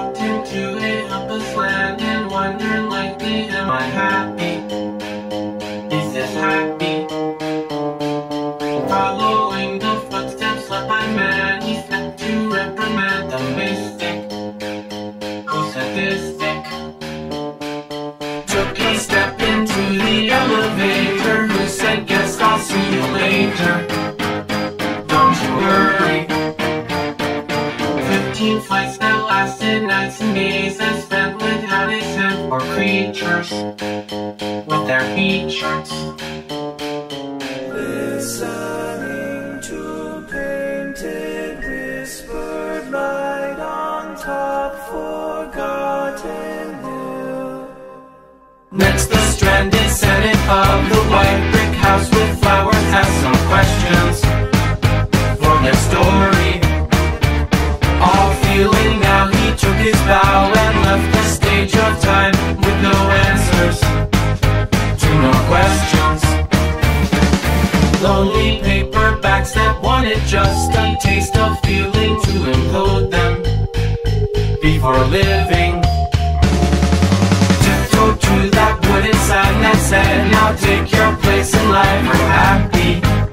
walked into a helpless land and wondered lately, am I happy? Is this happy? Following the footsteps left by man, he stepped to reprimand the mystic, who sadistic. Took a step into the elevator, who said, guess I'll see you later. Lasted nights and days I spent without a cent for creatures with their features. Listening to painted whispered light on top forgotten hill. Next, the stranded senate of the white brick house with Lonely paperbacks that wanted just a taste of feeling to implode them before living. Tiptoe to that wooden sign that said, Now take your place in life, we're happy.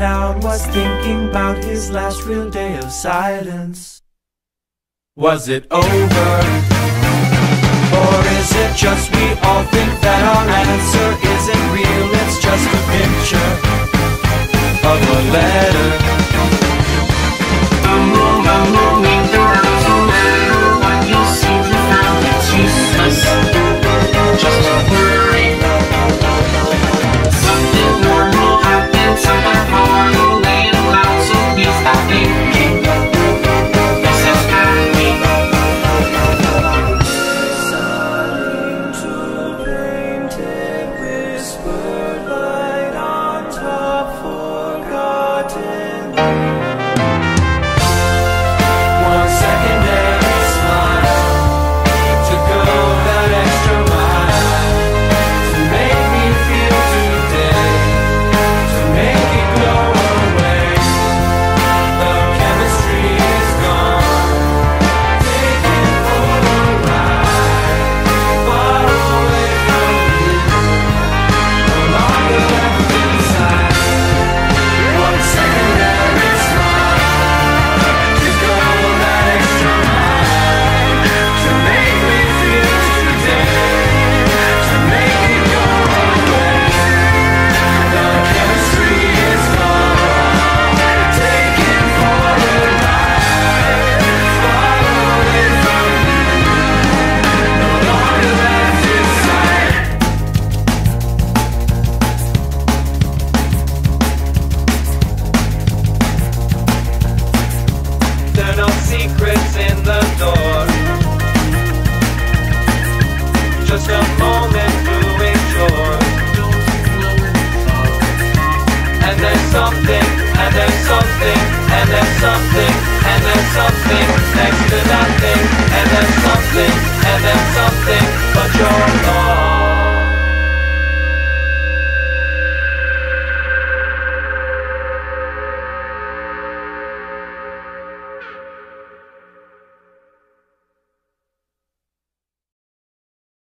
Renown was thinking about his last real day of silence. Was it over? Or is it just we all think that our secrets in the door. Just a moment to enjoy. And there's something, and there's something, and there's something, and there's something next to nothing. and there's